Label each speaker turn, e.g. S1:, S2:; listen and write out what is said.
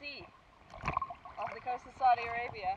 S1: Sea off the coast of Saudi Arabia.